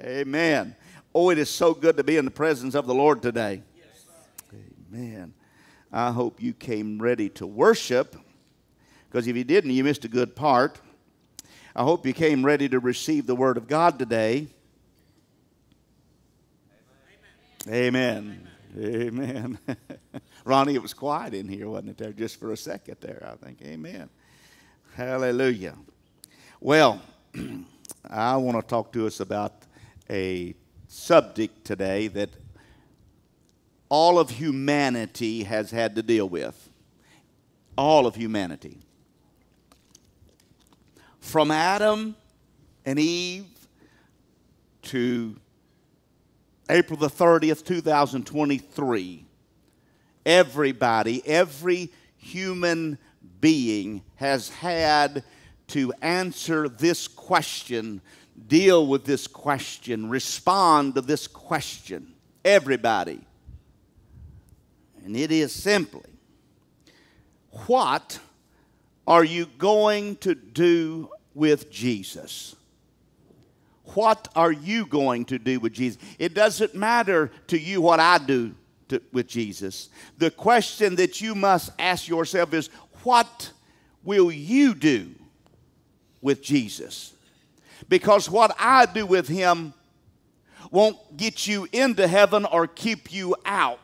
Amen. Oh, it is so good to be in the presence of the Lord today. Amen. I hope you came ready to worship because if you didn't, you missed a good part. I hope you came ready to receive the Word of God today. Amen. Amen. Amen. Ronnie, it was quiet in here, wasn't it, there, just for a second there, I think. Amen. Hallelujah. Well, I want to talk to us about a subject today that all of humanity has had to deal with. All of humanity. From Adam and Eve to April the 30th, 2023, everybody, every human being has had to answer this question, deal with this question, respond to this question. Everybody. And it is simply what are you going to do with Jesus? What are you going to do with Jesus? It doesn't matter to you what I do to, with Jesus. The question that you must ask yourself is what will you do with Jesus? Because what I do with him won't get you into heaven or keep you out.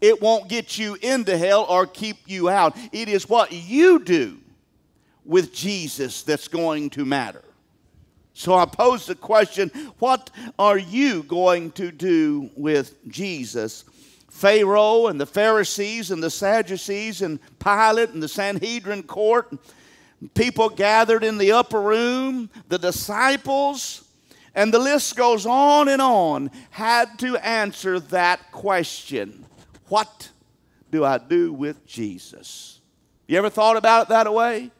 It won't get you into hell or keep you out. It is what you do with Jesus that's going to matter. So I pose the question what are you going to do with Jesus? Pharaoh and the Pharisees and the Sadducees and Pilate and the Sanhedrin court, people gathered in the upper room, the disciples, and the list goes on and on, had to answer that question What do I do with Jesus? You ever thought about it that way?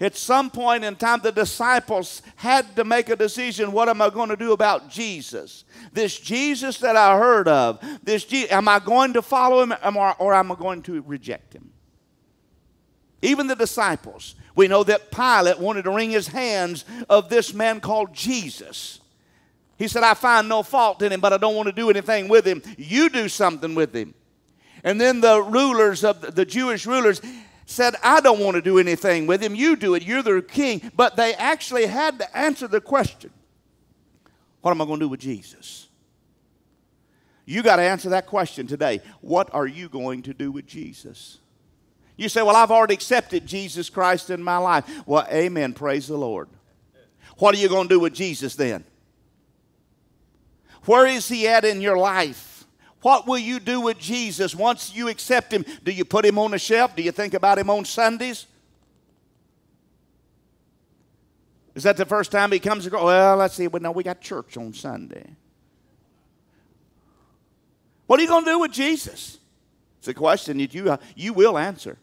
At some point in time, the disciples had to make a decision what am I going to do about Jesus? This Jesus that I heard of, this Je- am I going to follow him or am I going to reject him? Even the disciples, we know that Pilate wanted to wring his hands of this man called Jesus. He said, I find no fault in him, but I don't want to do anything with him. You do something with him. And then the rulers of the Jewish rulers, said, I don't want to do anything with him. You do it. You're the king. But they actually had to answer the question What am I going to do with Jesus? You got to answer that question today. What are you going to do with Jesus? You say, Well, I've already accepted Jesus Christ in my life. Well, amen. Praise the Lord. What are you going to do with Jesus then? Where is he at in your life? What will you do with Jesus once you accept him? Do you put him on a shelf? Do you think about him on Sundays? Is that the first time he comes across? Well, let's see. Well, no, we got church on Sunday. What are you going to do with Jesus? It's a question that you, uh, you will answer.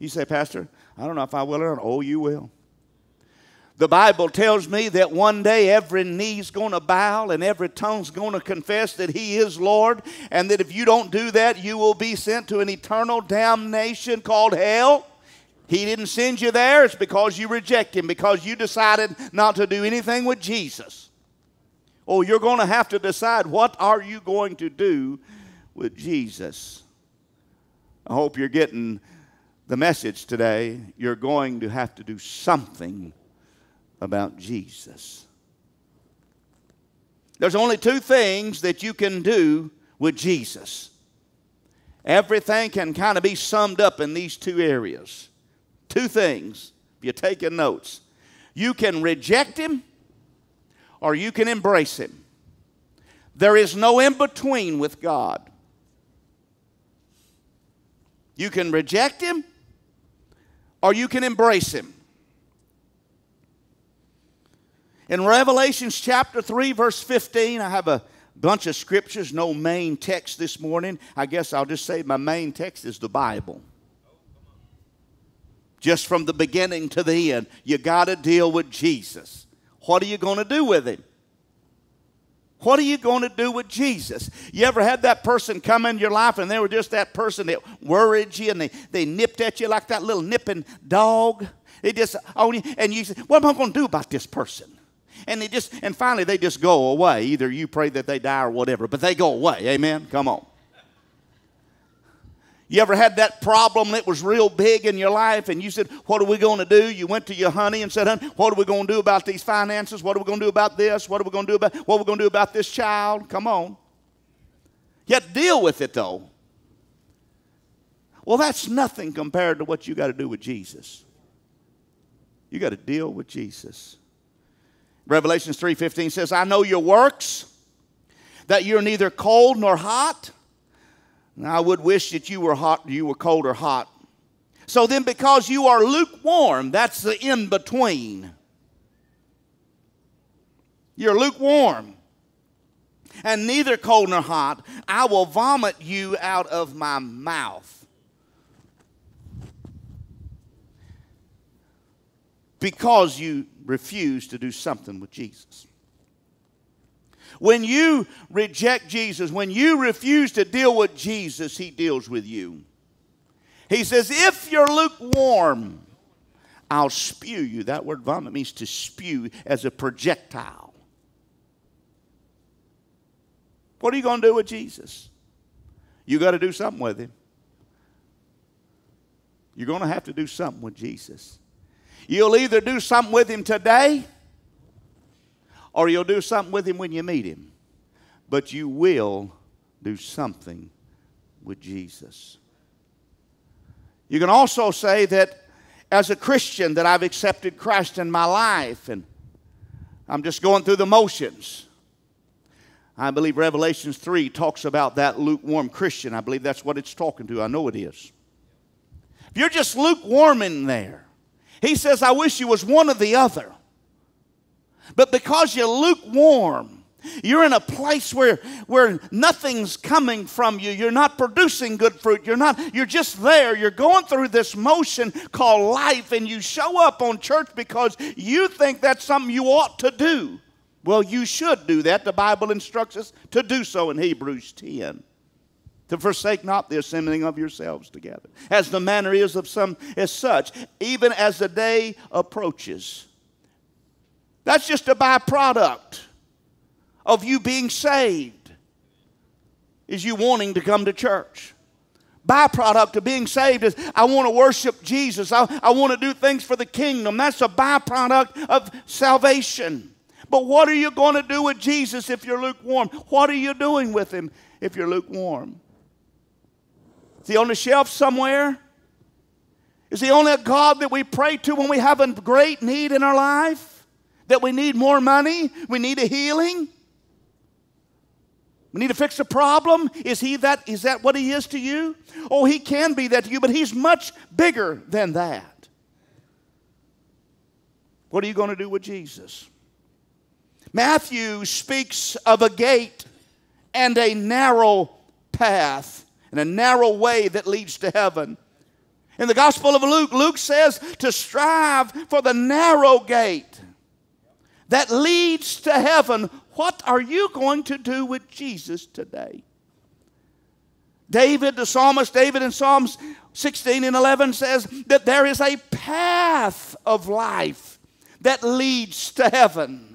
You say, Pastor, I don't know if I will or not. Oh, you will. The Bible tells me that one day every knee's going to bow and every tongue's going to confess that He is Lord, and that if you don't do that, you will be sent to an eternal damnation called hell. He didn't send you there, it's because you reject Him, because you decided not to do anything with Jesus. Oh, you're going to have to decide what are you going to do with Jesus. I hope you're getting the message today. You're going to have to do something about Jesus. There's only two things that you can do with Jesus. Everything can kind of be summed up in these two areas. Two things, if you're taking notes. You can reject him or you can embrace him. There is no in between with God. You can reject him or you can embrace him. In Revelations chapter 3, verse 15, I have a bunch of scriptures, no main text this morning. I guess I'll just say my main text is the Bible. Just from the beginning to the end, you got to deal with Jesus. What are you going to do with him? What are you going to do with Jesus? You ever had that person come in your life and they were just that person that worried you and they, they nipped at you like that little nipping dog? They just, oh, and you say, what am I going to do about this person? and they just and finally they just go away. Either you pray that they die or whatever, but they go away. Amen. Come on. You ever had that problem that was real big in your life and you said, What are we going to do? You went to your honey and said, Honey, what are we going to do about these finances? What are we going to do about this? What are we going to do about what are we going to do about this child? Come on. You have to deal with it though. Well, that's nothing compared to what you got to do with Jesus. You got to deal with Jesus. Revelations 3:15 says, "I know your works, that you're neither cold nor hot." I would wish that you were hot, you were cold or hot. So then, because you are lukewarm, that's the in between. You're lukewarm and neither cold nor hot, I will vomit you out of my mouth. Because you refuse to do something with Jesus. When you reject Jesus, when you refuse to deal with Jesus, He deals with you. He says, If you're lukewarm, I'll spew you. That word vomit means to spew as a projectile. What are you going to do with Jesus? You got to do something with him. You're going to have to do something with Jesus. You'll either do something with him today or you'll do something with him when you meet him. But you will do something with Jesus. You can also say that as a Christian that I've accepted Christ in my life and I'm just going through the motions. I believe Revelations 3 talks about that lukewarm Christian. I believe that's what it's talking to. I know it is. If you're just lukewarm in there, he says, I wish you was one or the other. But because you're lukewarm, you're in a place where, where nothing's coming from you. You're not producing good fruit. You're not, you're just there. You're going through this motion called life, and you show up on church because you think that's something you ought to do. Well, you should do that. The Bible instructs us to do so in Hebrews 10. To forsake not the assembling of yourselves together, as the manner is of some as such, even as the day approaches. That's just a byproduct of you being saved, is you wanting to come to church byproduct of being saved is I want to worship Jesus. I, I want to do things for the kingdom. That's a byproduct of salvation. But what are you going to do with Jesus if you're lukewarm? What are you doing with him if you're lukewarm? Is he on the shelf somewhere? Is he only a God that we pray to when we have a great need in our life? That we need more money? We need a healing? We need to fix a problem? Is he that is that what he is to you? Oh, he can be that to you, but he's much bigger than that. What are you going to do with Jesus? Matthew speaks of a gate and a narrow path and a narrow way that leads to heaven. In the Gospel of Luke, Luke says to strive for the narrow gate that leads to heaven. What are you going to do with Jesus today? David, the psalmist, David in Psalms 16 and 11 says that there is a path of life that leads to heaven.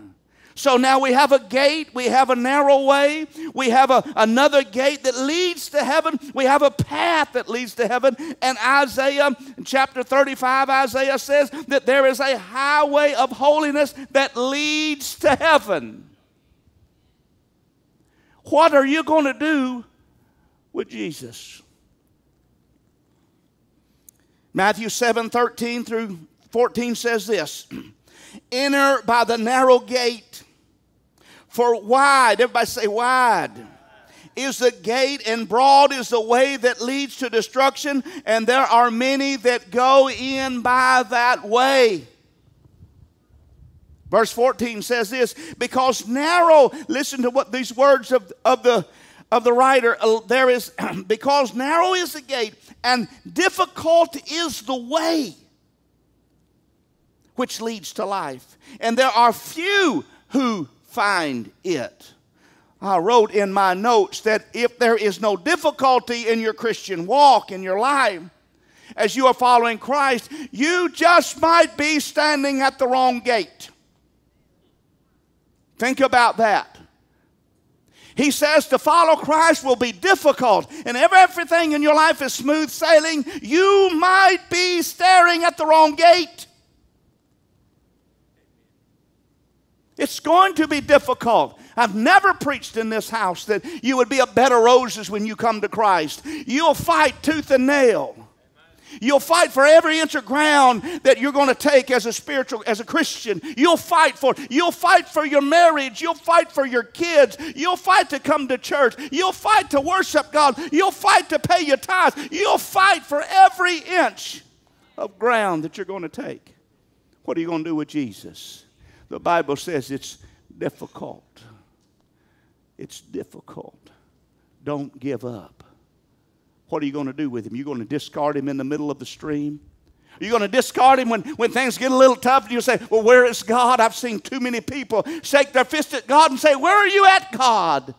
So now we have a gate, we have a narrow way, we have a, another gate that leads to heaven, we have a path that leads to heaven. And Isaiah, chapter 35, Isaiah says that there is a highway of holiness that leads to heaven. What are you going to do with Jesus? Matthew 7 13 through 14 says this Enter by the narrow gate. For wide, everybody say wide, is the gate, and broad is the way that leads to destruction, and there are many that go in by that way. Verse 14 says this because narrow, listen to what these words of, of the of the writer uh, there is because narrow is the gate and difficult is the way which leads to life and there are few who find it. I wrote in my notes that if there is no difficulty in your Christian walk, in your life, as you are following Christ, you just might be standing at the wrong gate. Think about that. He says to follow Christ will be difficult, and if everything in your life is smooth sailing, you might be staring at the wrong gate. It's going to be difficult. I've never preached in this house that you would be a bed of roses when you come to Christ. You'll fight tooth and nail. You'll fight for every inch of ground that you're going to take as a spiritual, as a Christian. You'll fight for. You'll fight for your marriage. You'll fight for your kids. You'll fight to come to church. You'll fight to worship God. You'll fight to pay your tithes. You'll fight for every inch of ground that you're going to take. What are you going to do with Jesus? The Bible says it's difficult. It's difficult. Don't give up. What are you going to do with him? You're going to discard him in the middle of the stream? Are you going to discard him when, when things get a little tough and you say, Well, where is God? I've seen too many people shake their fist at God and say, Where are you at, God?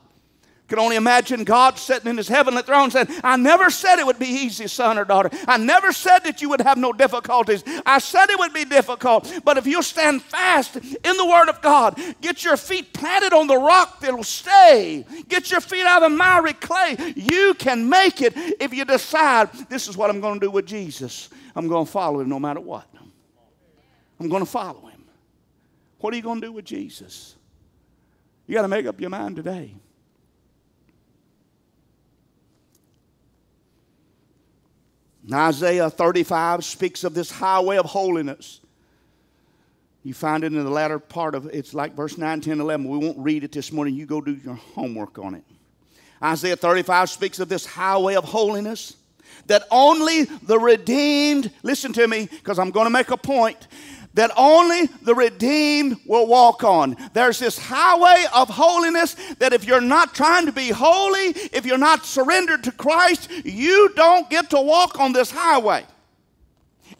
Can only imagine God sitting in his heavenly throne saying, I never said it would be easy, son or daughter. I never said that you would have no difficulties. I said it would be difficult. But if you'll stand fast in the Word of God, get your feet planted on the rock that'll stay, get your feet out of the miry clay, you can make it if you decide, this is what I'm going to do with Jesus. I'm going to follow him no matter what. I'm going to follow him. What are you going to do with Jesus? You got to make up your mind today. Isaiah 35 speaks of this highway of holiness. You find it in the latter part of it's like verse 9, 10, 11. We won't read it this morning. You go do your homework on it. Isaiah 35 speaks of this highway of holiness that only the redeemed, listen to me because I'm going to make a point, that only the redeemed will walk on. There's this highway of holiness that if you're not trying to be holy, if you're not surrendered to Christ, you don't get to walk on this highway.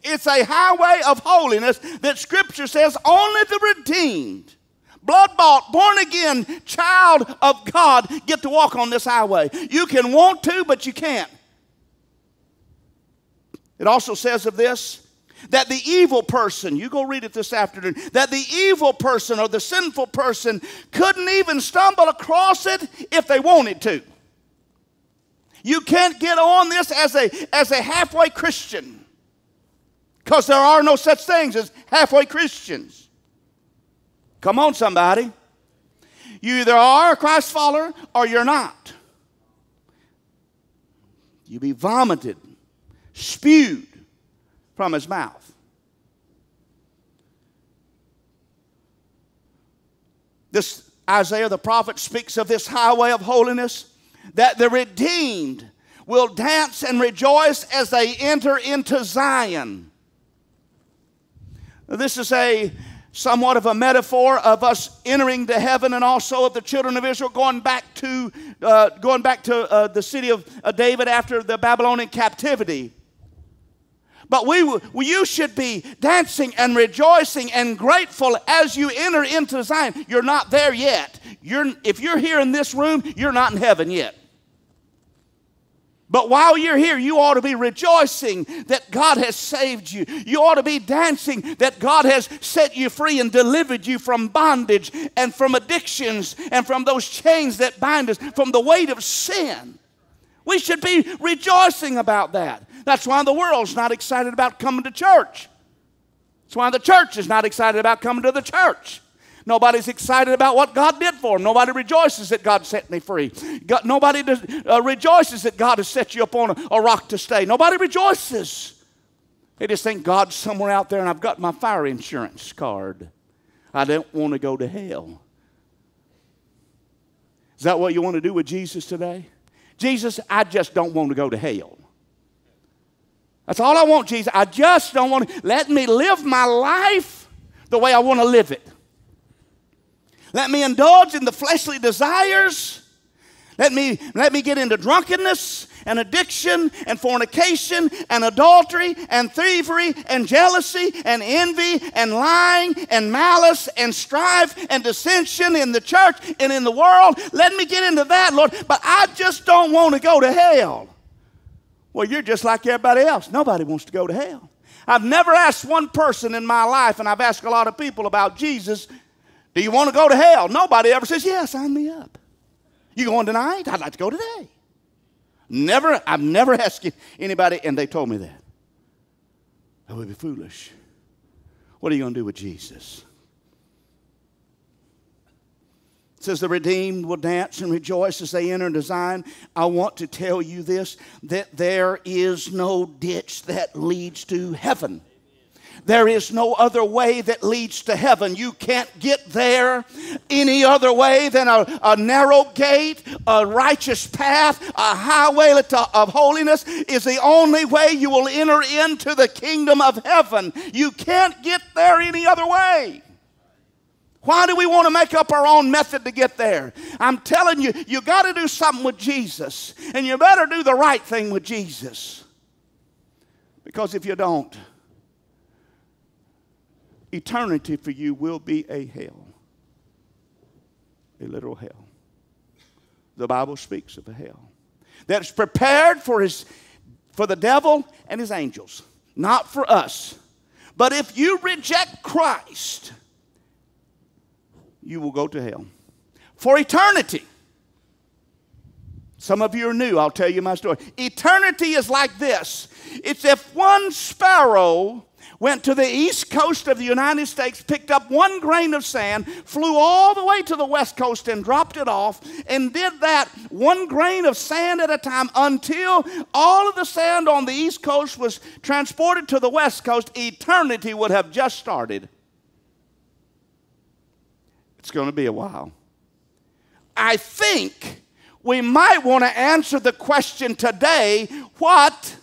It's a highway of holiness that Scripture says only the redeemed, blood bought, born again child of God get to walk on this highway. You can want to, but you can't. It also says of this that the evil person, you go read it this afternoon, that the evil person or the sinful person couldn't even stumble across it if they wanted to. You can't get on this as a, as a halfway Christian because there are no such things as halfway Christians. Come on, somebody. You either are a Christ follower or you're not. You be vomited, spewed from his mouth. This Isaiah the prophet speaks of this highway of holiness that the redeemed will dance and rejoice as they enter into Zion. This is a somewhat of a metaphor of us entering to heaven and also of the children of Israel going back to uh, going back to uh, the city of uh, David after the Babylonian captivity. But we, you should be dancing and rejoicing and grateful as you enter into Zion. You're not there yet. You're, if you're here in this room, you're not in heaven yet. But while you're here, you ought to be rejoicing that God has saved you. You ought to be dancing that God has set you free and delivered you from bondage and from addictions and from those chains that bind us, from the weight of sin. We should be rejoicing about that. That's why the world's not excited about coming to church. That's why the church is not excited about coming to the church. Nobody's excited about what God did for them. Nobody rejoices that God set me free. God, nobody does, uh, rejoices that God has set you up on a, a rock to stay. Nobody rejoices. They just think God's somewhere out there and I've got my fire insurance card. I don't want to go to hell. Is that what you want to do with Jesus today? Jesus, I just don't want to go to hell. That's all I want, Jesus. I just don't want to. Let me live my life the way I want to live it. Let me indulge in the fleshly desires. Let me, let me get into drunkenness and addiction and fornication and adultery and thievery and jealousy and envy and lying and malice and strife and dissension in the church and in the world. Let me get into that, Lord. But I just don't want to go to hell. Well, you're just like everybody else. Nobody wants to go to hell. I've never asked one person in my life, and I've asked a lot of people about Jesus, Do you want to go to hell? Nobody ever says, Yeah, sign me up. You going tonight? I'd like to go today. Never, I've never asked anybody, and they told me that. That would be foolish. What are you going to do with Jesus? It says the redeemed will dance and rejoice as they enter into Zion. I want to tell you this that there is no ditch that leads to heaven. There is no other way that leads to heaven. You can't get there any other way than a, a narrow gate, a righteous path, a highway uh, of holiness is the only way you will enter into the kingdom of heaven. You can't get there any other way. Why do we want to make up our own method to get there? I'm telling you, you got to do something with Jesus, and you better do the right thing with Jesus. Because if you don't, eternity for you will be a hell, a literal hell. The Bible speaks of a hell that is prepared for, his, for the devil and his angels, not for us. But if you reject Christ, you will go to hell for eternity. Some of you are new. I'll tell you my story. Eternity is like this it's if one sparrow went to the east coast of the United States, picked up one grain of sand, flew all the way to the west coast and dropped it off, and did that one grain of sand at a time until all of the sand on the east coast was transported to the west coast, eternity would have just started. It's going to be a while. I think we might want to answer the question today what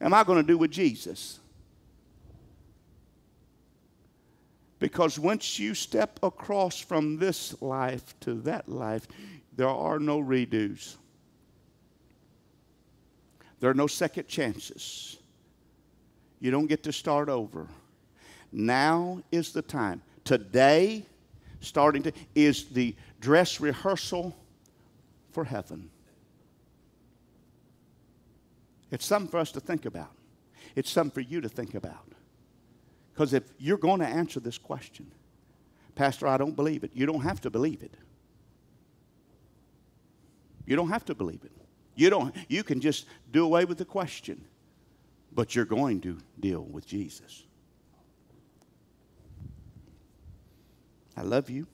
am I going to do with Jesus? Because once you step across from this life to that life, there are no redos. There are no second chances. You don't get to start over. Now is the time. Today, starting to, is the dress rehearsal for heaven. It's something for us to think about. It's something for you to think about. Because if you're going to answer this question, Pastor, I don't believe it, you don't have to believe it. You don't have to believe it. You, don't, you can just do away with the question, but you're going to deal with Jesus. I love you.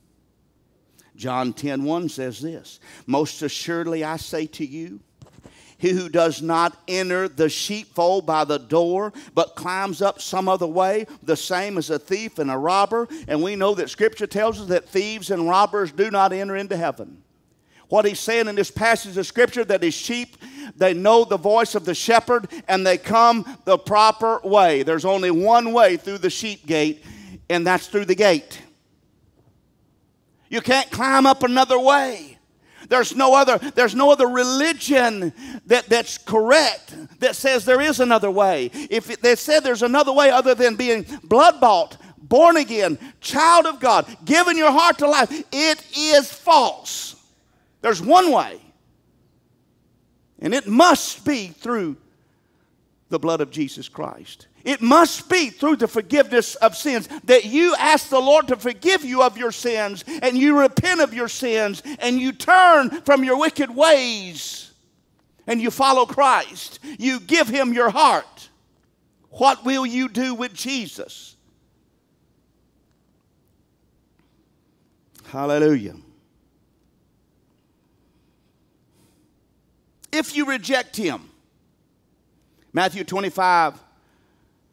John 10 1 says this Most assuredly I say to you, he who does not enter the sheepfold by the door, but climbs up some other way, the same as a thief and a robber. And we know that Scripture tells us that thieves and robbers do not enter into heaven. What he's saying in this passage of Scripture that his sheep, they know the voice of the shepherd and they come the proper way. There's only one way through the sheep gate, and that's through the gate. You can't climb up another way. There's no other, there's no other religion that, that's correct that says there is another way. If they said there's another way other than being blood bought, born again, child of God, giving your heart to life, it is false. There's one way. And it must be through the blood of Jesus Christ. It must be through the forgiveness of sins that you ask the Lord to forgive you of your sins and you repent of your sins and you turn from your wicked ways and you follow Christ. You give Him your heart. What will you do with Jesus? Hallelujah. If you reject Him, Matthew 25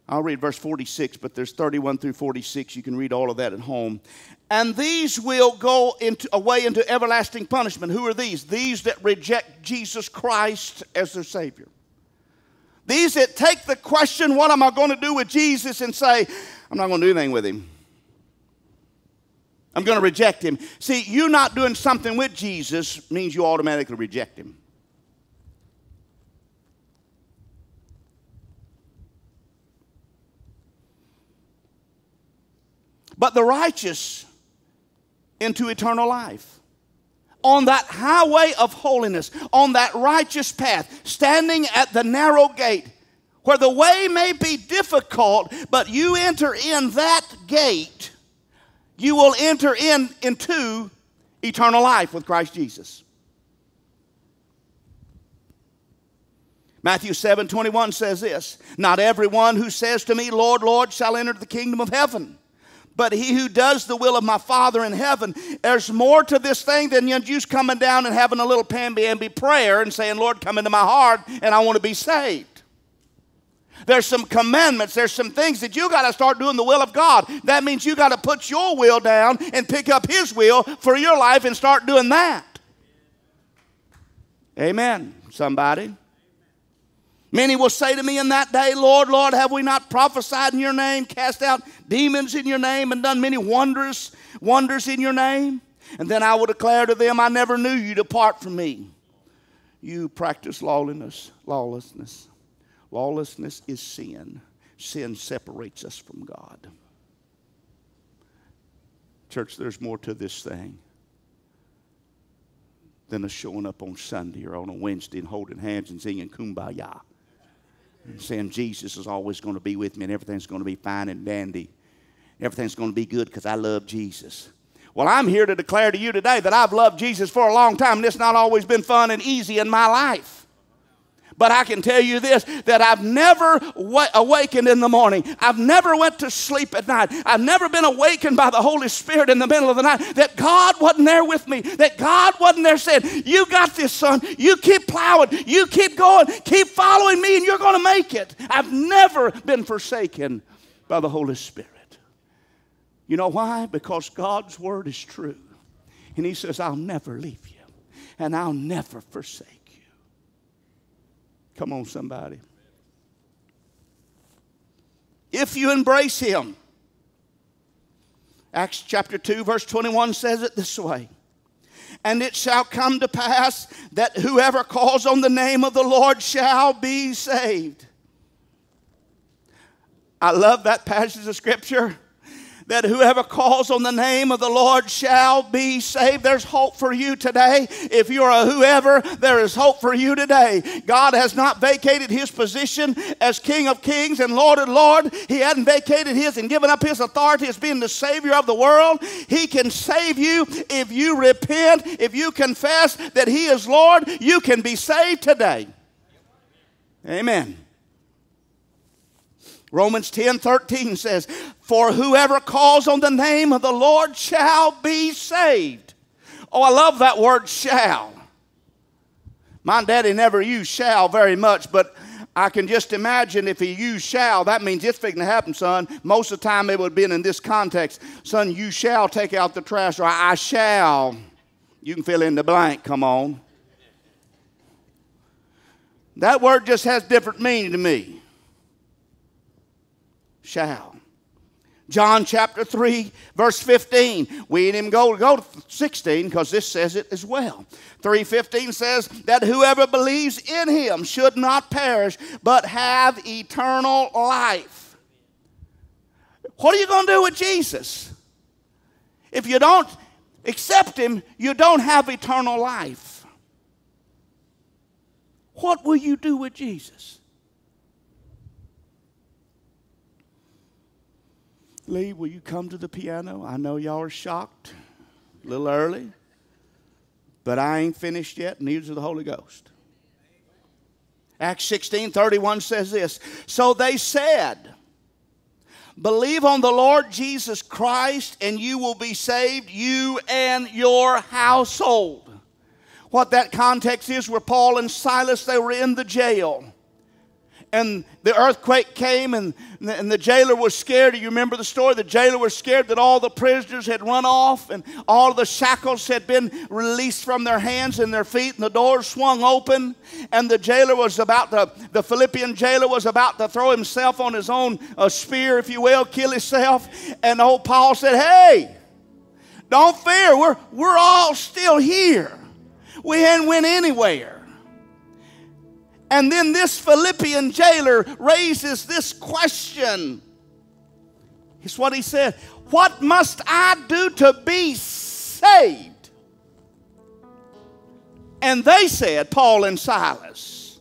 I'll read verse 46, but there's 31 through 46. You can read all of that at home. And these will go into, away into everlasting punishment. Who are these? These that reject Jesus Christ as their Savior. These that take the question, what am I going to do with Jesus, and say, I'm not going to do anything with him. I'm going to reject him. See, you not doing something with Jesus means you automatically reject him. But the righteous into eternal life. On that highway of holiness, on that righteous path, standing at the narrow gate, where the way may be difficult, but you enter in that gate, you will enter in into eternal life with Christ Jesus. Matthew 7 21 says this Not everyone who says to me, Lord, Lord, shall enter the kingdom of heaven, but he who does the will of my Father in heaven. There's more to this thing than you just coming down and having a little pamby prayer and saying, Lord, come into my heart and I want to be saved. There's some commandments, there's some things that you got to start doing the will of God. That means you got to put your will down and pick up His will for your life and start doing that. Amen, somebody. Many will say to me in that day, Lord, Lord, have we not prophesied in your name, cast out demons in your name, and done many wonders, wonders in your name? And then I will declare to them, I never knew you, depart from me. You practice lawlessness, lawlessness. Lawlessness is sin. Sin separates us from God. Church, there's more to this thing than us showing up on Sunday or on a Wednesday and holding hands and singing kumbaya saying Jesus is always going to be with me and everything's going to be fine and dandy. Everything's going to be good because I love Jesus. Well, I'm here to declare to you today that I've loved Jesus for a long time and it's not always been fun and easy in my life. But I can tell you this that I've never awakened in the morning. I've never went to sleep at night. I've never been awakened by the Holy Spirit in the middle of the night that God wasn't there with me. That God wasn't there saying, "You got this, son. You keep plowing. You keep going. Keep following me and you're going to make it." I've never been forsaken by the Holy Spirit. You know why? Because God's word is true. And he says, "I'll never leave you and I'll never forsake Come on, somebody. If you embrace him, Acts chapter 2, verse 21 says it this way And it shall come to pass that whoever calls on the name of the Lord shall be saved. I love that passage of scripture that whoever calls on the name of the Lord shall be saved. There's hope for you today. If you're a whoever, there is hope for you today. God has not vacated his position as King of Kings and Lord of Lords. He hadn't vacated his and given up his authority as being the Savior of the world. He can save you if you repent, if you confess that he is Lord, you can be saved today. Amen. Romans 10 13 says, For whoever calls on the name of the Lord shall be saved. Oh, I love that word shall. My daddy never used shall very much, but I can just imagine if he used shall, that means it's fixing to happen, son. Most of the time it would have been in this context. Son, you shall take out the trash, or I shall. You can fill in the blank, come on. That word just has different meaning to me shall. John chapter 3, verse 15. We didn't even go, go to 16 because this says it as well. 315 says that whoever believes in him should not perish, but have eternal life. What are you going to do with Jesus? If you don't accept him, you don't have eternal life. What will you do with Jesus? Lee, will you come to the piano? I know y'all are shocked, a little early, but I ain't finished yet, neither is the Holy Ghost. Acts 16 31 says this So they said, Believe on the Lord Jesus Christ, and you will be saved, you and your household. What that context is, where Paul and Silas, they were in the jail and the earthquake came and, and the jailer was scared. You remember the story? The jailer was scared that all the prisoners had run off and all the shackles had been released from their hands and their feet and the doors swung open and the jailer was about to, the Philippian jailer was about to throw himself on his own spear, if you will, kill himself. And old Paul said, hey, don't fear. We're, we're all still here. We hadn't went anywhere. And then this Philippian jailer raises this question. It's what he said What must I do to be saved? And they said, Paul and Silas,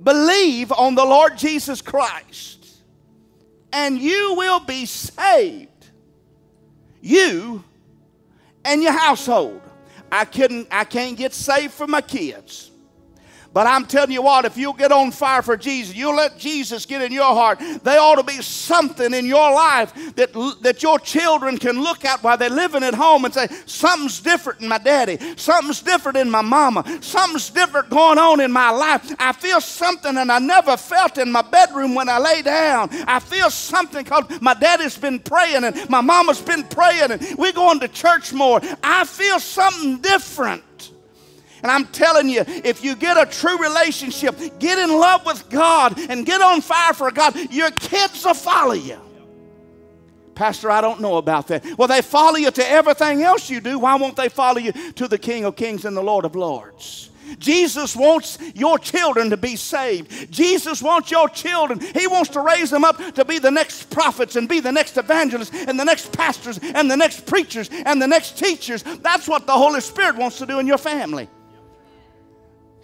believe on the Lord Jesus Christ, and you will be saved, you and your household. I couldn't I can't get saved for my kids. But I'm telling you what, if you'll get on fire for Jesus, you'll let Jesus get in your heart, there ought to be something in your life that, that your children can look at while they're living at home and say, something's different in my daddy, something's different in my mama, something's different going on in my life. I feel something and I never felt in my bedroom when I lay down. I feel something because my daddy's been praying and my mama's been praying and we're going to church more. I feel something different. And I'm telling you, if you get a true relationship, get in love with God, and get on fire for God, your kids will follow you. Pastor, I don't know about that. Well, they follow you to everything else you do. Why won't they follow you to the King of Kings and the Lord of Lords? Jesus wants your children to be saved. Jesus wants your children. He wants to raise them up to be the next prophets and be the next evangelists and the next pastors and the next preachers and the next teachers. That's what the Holy Spirit wants to do in your family.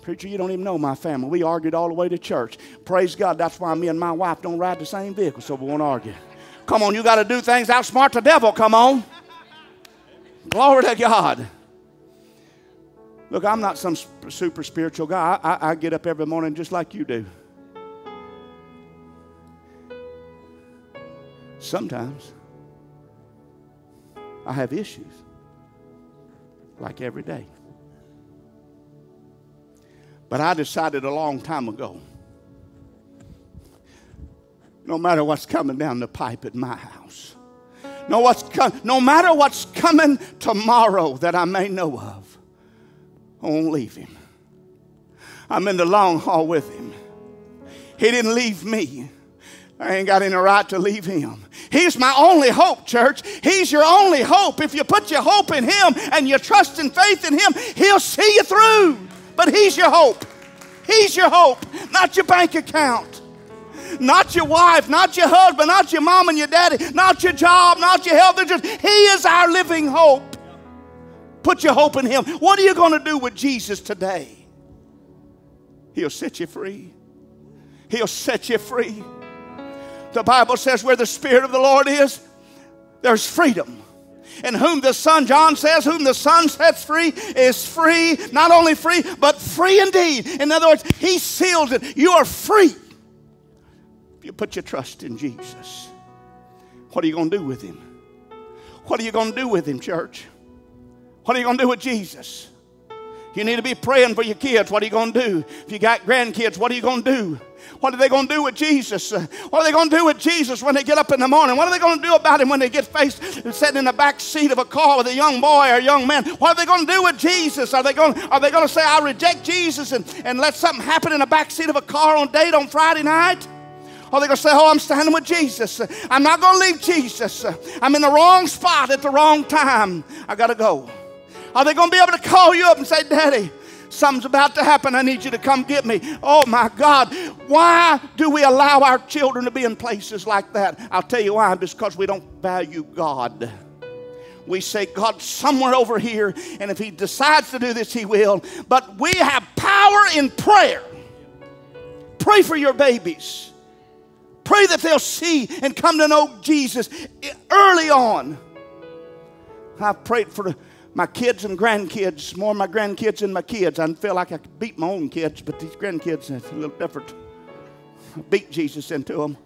Preacher, you don't even know my family. We argued all the way to church. Praise God, that's why me and my wife don't ride the same vehicle, so we won't argue. Come on, you got to do things outsmart the devil. Come on. Glory to God. Look, I'm not some super spiritual guy. I, I, I get up every morning just like you do. Sometimes I have issues, like every day. But I decided a long time ago no matter what's coming down the pipe at my house, no, what's com- no matter what's coming tomorrow that I may know of, I won't leave him. I'm in the long haul with him. He didn't leave me. I ain't got any right to leave him. He's my only hope, church. He's your only hope. If you put your hope in him and you trust and faith in him, he'll see you through. But He's your hope. He's your hope, not your bank account. Not your wife, not your husband, not your mom and your daddy, not your job, not your health. He is our living hope. Put your hope in Him. What are you going to do with Jesus today? He'll set you free. He'll set you free. The Bible says, where the Spirit of the Lord is, there's freedom. And whom the Son, John says, whom the Son sets free is free, not only free, but free indeed. In other words, He seals it. You are free. If you put your trust in Jesus, what are you going to do with Him? What are you going to do with Him, church? What are you going to do with Jesus? You need to be praying for your kids. What are you going to do? If you got grandkids, what are you going to do? What are they going to do with Jesus? What are they going to do with Jesus when they get up in the morning? What are they going to do about him when they get faced sitting in the back seat of a car with a young boy or a young man? What are they going to do with Jesus? Are they going, are they going to say, I reject Jesus and, and let something happen in the back seat of a car on date on Friday night? Or they're going to say, Oh, I'm standing with Jesus. I'm not going to leave Jesus. I'm in the wrong spot at the wrong time. I got to go. Are they going to be able to call you up and say, Daddy, Something's about to happen. I need you to come get me. Oh my God. Why do we allow our children to be in places like that? I'll tell you why. Because we don't value God. We say, God, somewhere over here, and if He decides to do this, He will. But we have power in prayer. Pray for your babies. Pray that they'll see and come to know Jesus early on. I've prayed for my kids and grandkids, more my grandkids than my kids. I feel like I could beat my own kids, but these grandkids, it's a little different. I beat Jesus into them.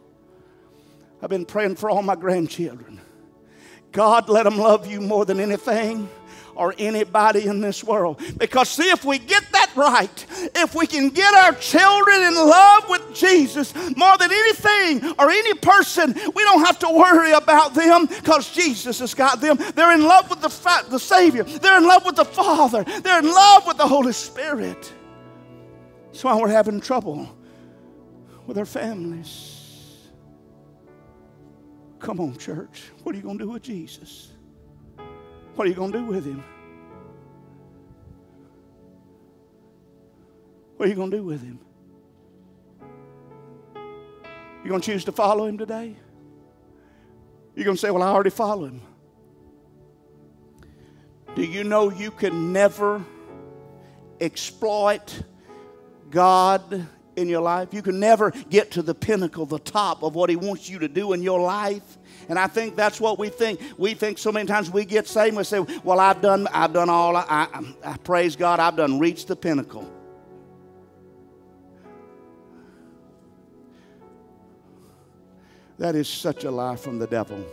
I've been praying for all my grandchildren. God, let them love you more than anything or anybody in this world. Because, see, if we get that right, if we can get our children in love with Jesus more than anything or any person, we don't have to worry about them because Jesus has got them. They're in love with the, the Savior, they're in love with the Father, they're in love with the Holy Spirit. That's why we're having trouble with our families. Come on, church. What are you going to do with Jesus? What are you going to do with him? What are you going to do with him? You going to choose to follow him today? You're going to say, Well, I already follow him. Do you know you can never exploit God in your life. You can never get to the pinnacle, the top of what He wants you to do in your life. And I think that's what we think. We think so many times we get saved and we say, Well, I've done, I've done all, I, I, I praise God, I've done reached the pinnacle. That is such a lie from the devil.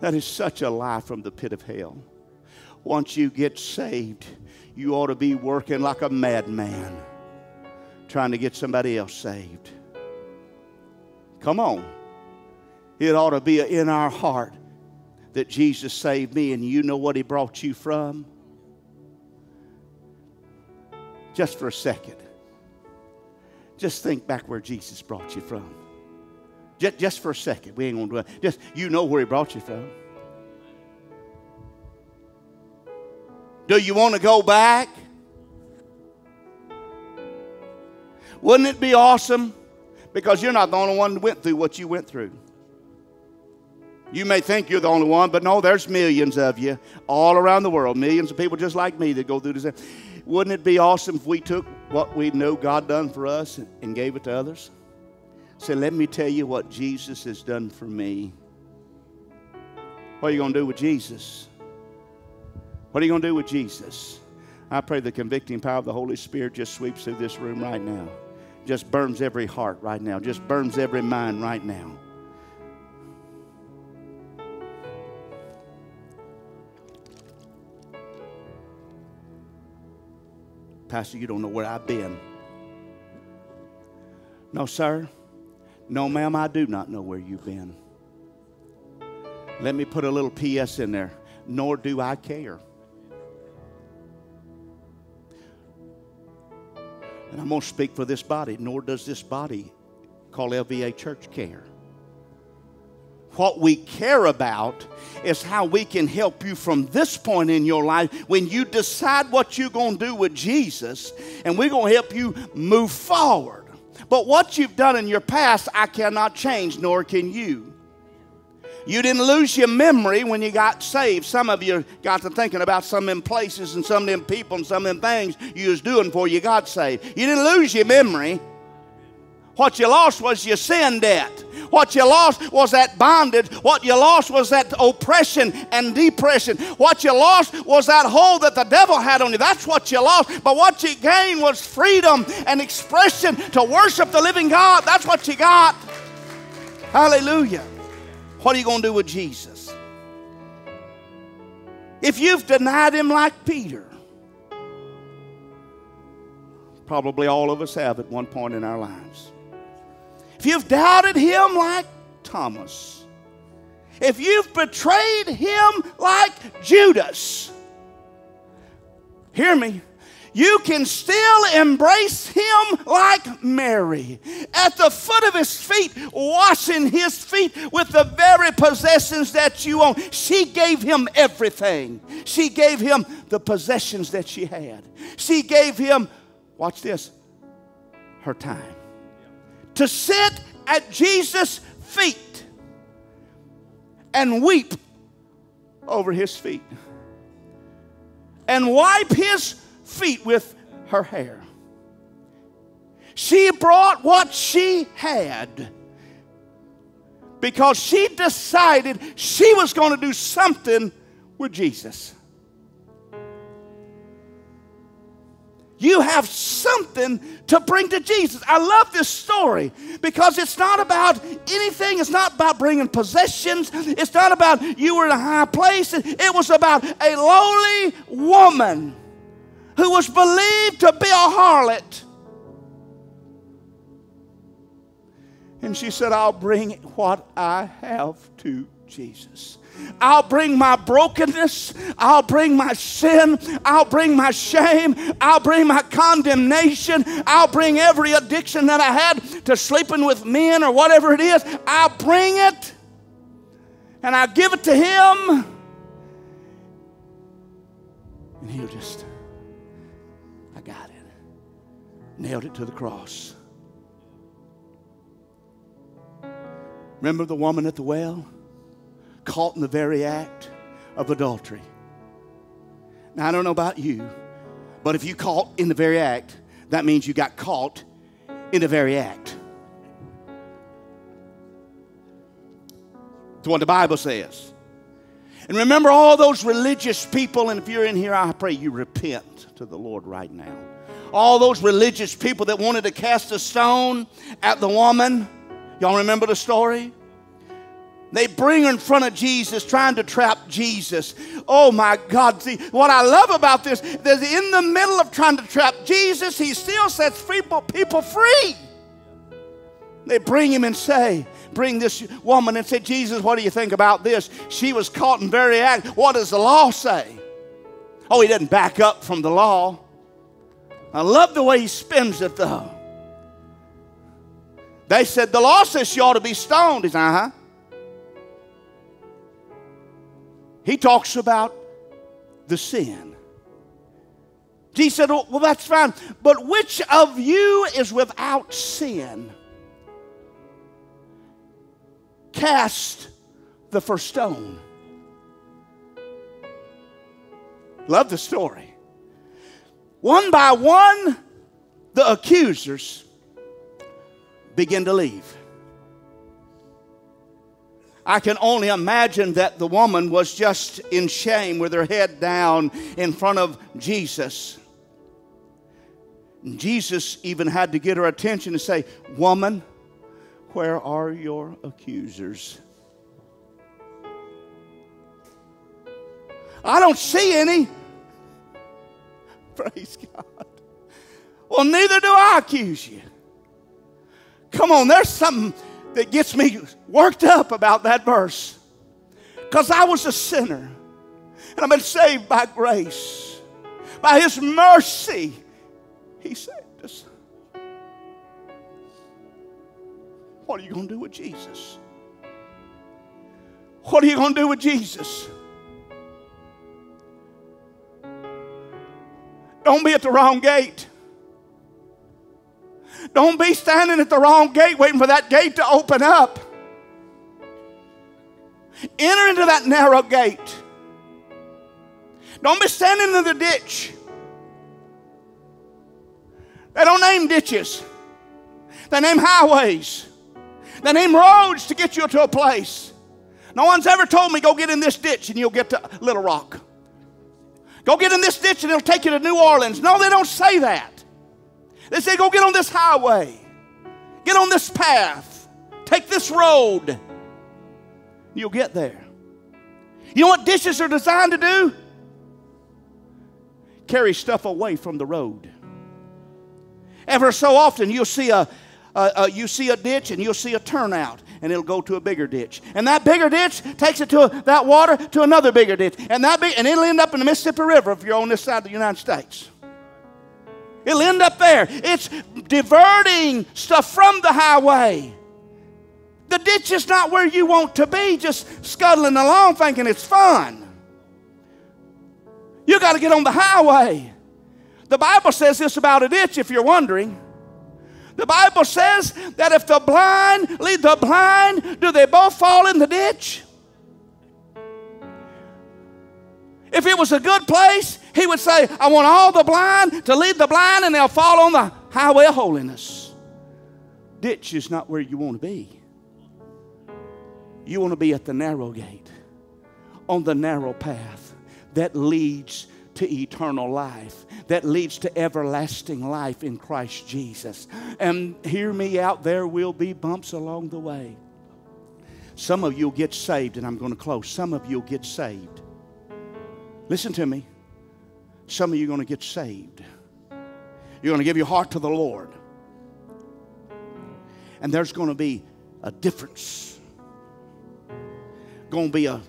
That is such a lie from the pit of hell. Once you get saved, you ought to be working like a madman trying to get somebody else saved. Come on. It ought to be in our heart that Jesus saved me and you know what he brought you from? Just for a second. Just think back where Jesus brought you from. Just, just for a second. We ain't going to it. Just, you know where he brought you from. Do you want to go back? Wouldn't it be awesome? Because you're not the only one that went through what you went through. You may think you're the only one, but no, there's millions of you all around the world. Millions of people just like me that go through this. Wouldn't it be awesome if we took what we know God done for us and gave it to others? Say, let me tell you what Jesus has done for me. What are you going to do with Jesus? What are you going to do with Jesus? I pray the convicting power of the Holy Spirit just sweeps through this room right now. Just burns every heart right now. Just burns every mind right now. Pastor, you don't know where I've been. No, sir. No, ma'am, I do not know where you've been. Let me put a little P.S. in there. Nor do I care. And I'm going to speak for this body, nor does this body call LVA Church care. What we care about is how we can help you from this point in your life when you decide what you're going to do with Jesus, and we're going to help you move forward. But what you've done in your past, I cannot change, nor can you. You didn't lose your memory when you got saved. Some of you got to thinking about some of them places and some of them people and some of them things you was doing before you got saved. You didn't lose your memory. What you lost was your sin debt. What you lost was that bondage. What you lost was that oppression and depression. What you lost was that hold that the devil had on you. That's what you lost. But what you gained was freedom and expression to worship the living God. That's what you got. Hallelujah. What are you going to do with Jesus? If you've denied him like Peter, probably all of us have at one point in our lives. If you've doubted him like Thomas, if you've betrayed him like Judas, hear me. You can still embrace him like Mary at the foot of his feet, washing his feet with the very possessions that you own. She gave him everything. She gave him the possessions that she had. She gave him, watch this, her time to sit at Jesus' feet and weep over his feet and wipe his feet with her hair. She brought what she had because she decided she was going to do something with Jesus. You have something to bring to Jesus. I love this story because it's not about anything. It's not about bringing possessions. It's not about you were in a high place. It was about a lowly woman who was believed to be a harlot. And she said, I'll bring what I have to Jesus. I'll bring my brokenness. I'll bring my sin. I'll bring my shame. I'll bring my condemnation. I'll bring every addiction that I had to sleeping with men or whatever it is. I'll bring it and I'll give it to Him. And He'll just, I got it. Nailed it to the cross. Remember the woman at the well? Caught in the very act of adultery. Now, I don't know about you, but if you caught in the very act, that means you got caught in the very act. That's what the Bible says. And remember all those religious people, and if you're in here, I pray you repent to the Lord right now. All those religious people that wanted to cast a stone at the woman. Y'all remember the story? They bring her in front of Jesus, trying to trap Jesus. Oh my God. See, what I love about this is in the middle of trying to trap Jesus, he still sets people, people free. They bring him and say, bring this woman and say, Jesus, what do you think about this? She was caught in very act. What does the law say? Oh, he doesn't back up from the law. I love the way he spins it though. They said, the law says she ought to be stoned. He said, uh huh. He talks about the sin. Jesus said, oh, Well, that's fine. But which of you is without sin? Cast the first stone. Love the story. One by one, the accusers begin to leave. I can only imagine that the woman was just in shame with her head down in front of Jesus. Jesus even had to get her attention and say, Woman, where are your accusers? I don't see any. Praise God. Well, neither do I accuse you. Come on, there's something that gets me worked up about that verse. Because I was a sinner. And I've been saved by grace. By His mercy, He saved us. What are you going to do with Jesus? What are you going to do with Jesus? Don't be at the wrong gate. Don't be standing at the wrong gate waiting for that gate to open up. Enter into that narrow gate. Don't be standing in the ditch. They don't name ditches, they name highways, they name roads to get you to a place. No one's ever told me, go get in this ditch and you'll get to Little Rock. Go get in this ditch and it'll take you to New Orleans. No, they don't say that. They say, go get on this highway, get on this path, take this road. You'll get there. You know what dishes are designed to do? Carry stuff away from the road. Ever so often, you'll see a, you see a ditch and you'll see a turnout and it'll go to a bigger ditch. And that bigger ditch takes it to a, that water to another bigger ditch. And that big, and it'll end up in the Mississippi River if you're on this side of the United States. It'll end up there. It's diverting stuff from the highway. The ditch is not where you want to be, just scuttling along thinking it's fun. You got to get on the highway. The Bible says this about a ditch, if you're wondering. The Bible says that if the blind lead the blind, do they both fall in the ditch? If it was a good place, he would say, I want all the blind to lead the blind and they'll fall on the highway of holiness. Ditch is not where you want to be. You want to be at the narrow gate, on the narrow path that leads to eternal life, that leads to everlasting life in Christ Jesus. And hear me out, there will be bumps along the way. Some of you will get saved, and I'm going to close. Some of you will get saved Listen to me. Some of you are going to get saved. You're going to give your heart to the Lord. And there's going to be a difference. Going to be a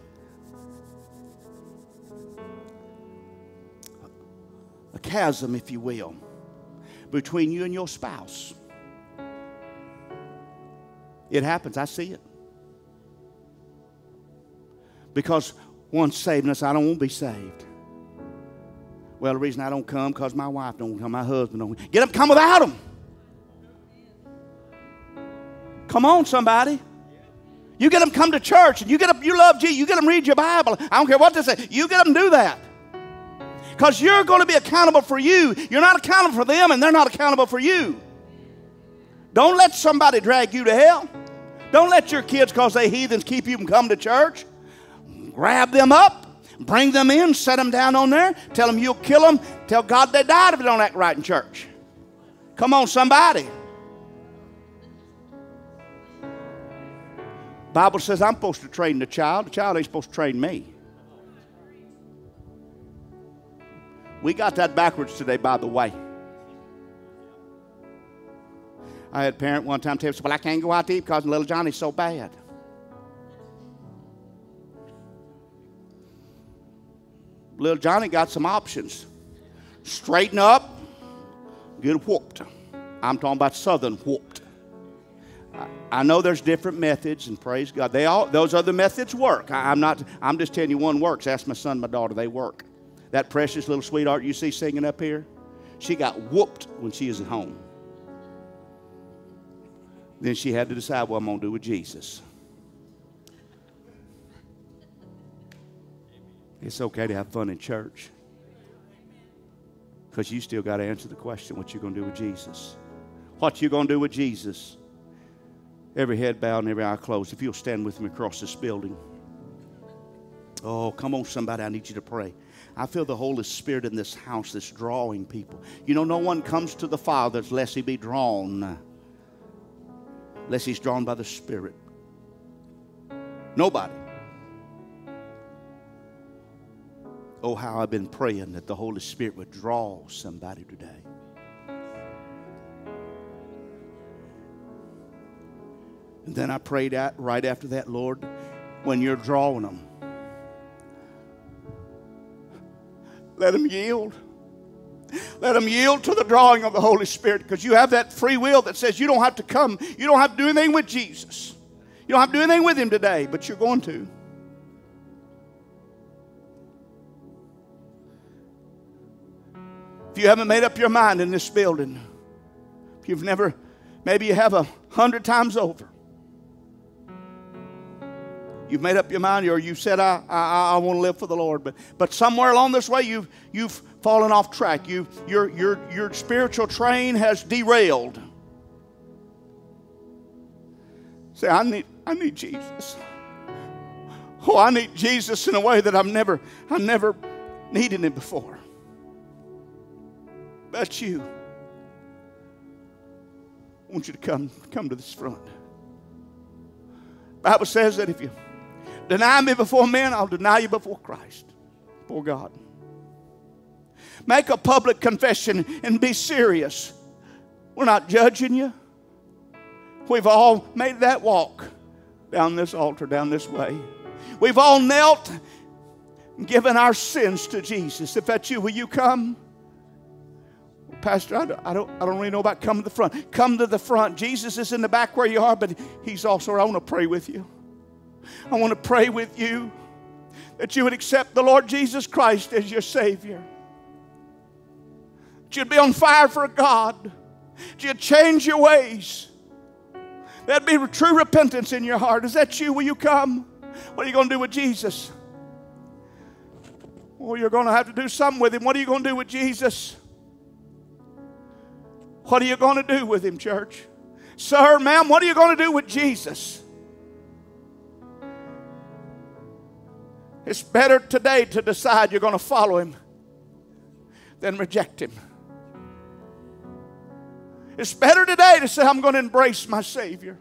a chasm, if you will, between you and your spouse. It happens. I see it. Because One's saved, I don't want to be saved. Well, the reason I don't come because my wife don't come, my husband don't. Get up, come without them. Come on, somebody. You get them come to church, and you get them, you love Jesus. You get them read your Bible. I don't care what they say. You get them do that. Because you're going to be accountable for you. You're not accountable for them, and they're not accountable for you. Don't let somebody drag you to hell. Don't let your kids, because they heathens, keep you from coming to church. Grab them up, bring them in, set them down on there, tell them you'll kill them, tell God they died if they don't act right in church. Come on, somebody. Bible says I'm supposed to train the child. The child ain't supposed to train me. We got that backwards today, by the way. I had a parent one time tell me, Well, I can't go out to eat because little Johnny's so bad. Little Johnny got some options straighten up, get whooped. I'm talking about southern whooped. I know there's different methods, and praise God, they all those other methods work. I, am not. I'm just telling you one works. Ask my son, my daughter. They work. That precious little sweetheart you see singing up here, she got whooped when she was at home. Then she had to decide what I'm going to do with Jesus. It's okay to have fun in church. Because you still got to answer the question what you going to do with Jesus. What you going to do with Jesus? Every head bowed and every eye closed. If you'll stand with me across this building. Oh, come on, somebody. I need you to pray. I feel the Holy Spirit in this house that's drawing people. You know, no one comes to the Father unless he be drawn unless he's drawn by the Spirit. Nobody. Oh, how I've been praying that the Holy Spirit would draw somebody today. And then I prayed out right after that, Lord, when you're drawing them, let them yield. Let them yield to the drawing of the Holy Spirit because you have that free will that says you don't have to come, you don't have to do anything with Jesus. You don't have to do anything with Him today, but you're going to. You haven't made up your mind in this building, if you've never, maybe you have a hundred times over, you've made up your mind or you said, I, I, I want to live for the Lord. But, but somewhere along this way, you've, you've fallen off track. You, your, your, your spiritual train has derailed. Say, I need, I need Jesus. Oh, I need Jesus in a way that I've never, I've never needed him before. That's you. I want you to come, come to this front. Bible says that if you deny me before men, I'll deny you before Christ, before God. Make a public confession and be serious. We're not judging you. We've all made that walk down this altar, down this way. We've all knelt and given our sins to Jesus. If that's you, will you come? Pastor, I don't, I don't, I don't really know about coming to the front. Come to the front. Jesus is in the back where you are, but He's also, I want to pray with you. I want to pray with you that you would accept the Lord Jesus Christ as your Savior That you'd be on fire for God. That you'd change your ways. There'd be true repentance in your heart. Is that you? Will you come? What are you going to do with Jesus? Well, you're going to have to do something with him. What are you going to do with Jesus? What are you going to do with him, church? Sir, ma'am, what are you going to do with Jesus? It's better today to decide you're going to follow him than reject him. It's better today to say, I'm going to embrace my Savior.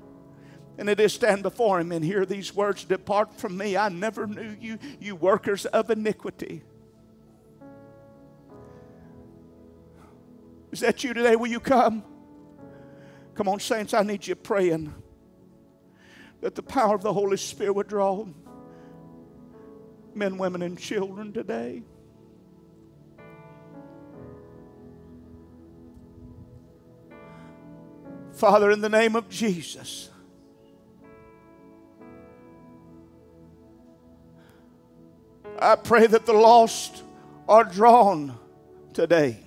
And it is stand before him and hear these words Depart from me. I never knew you, you workers of iniquity. Is that you today? Will you come? Come on, saints, I need you praying that the power of the Holy Spirit would draw men, women, and children today. Father, in the name of Jesus, I pray that the lost are drawn today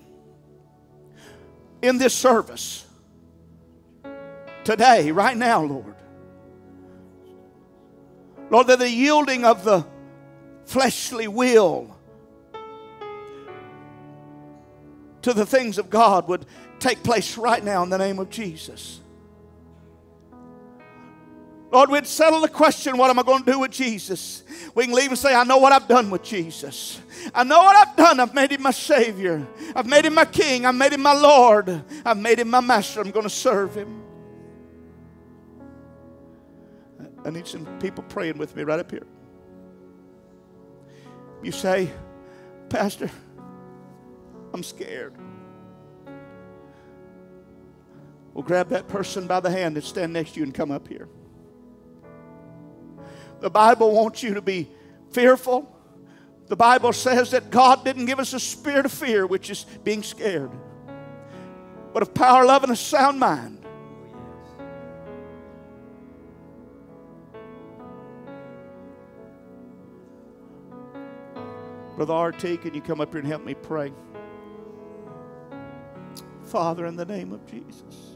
in this service. Today, right now, Lord. Lord, that the yielding of the fleshly will to the things of God would take place right now in the name of Jesus. Lord, we'd settle the question what am I going to do with Jesus? We can leave and say, I know what I've done with Jesus. I know what I've done. I've made him my Savior. I've made him my King. I've made him my Lord. I've made him my Master. I'm going to serve him. I need some people praying with me right up here. You say, Pastor, I'm scared. Well, grab that person by the hand and stand next to you and come up here. The Bible wants you to be fearful. The Bible says that God didn't give us a spirit of fear, which is being scared, but of power, love, and a sound mind. Brother RT, can you come up here and help me pray? Father, in the name of Jesus.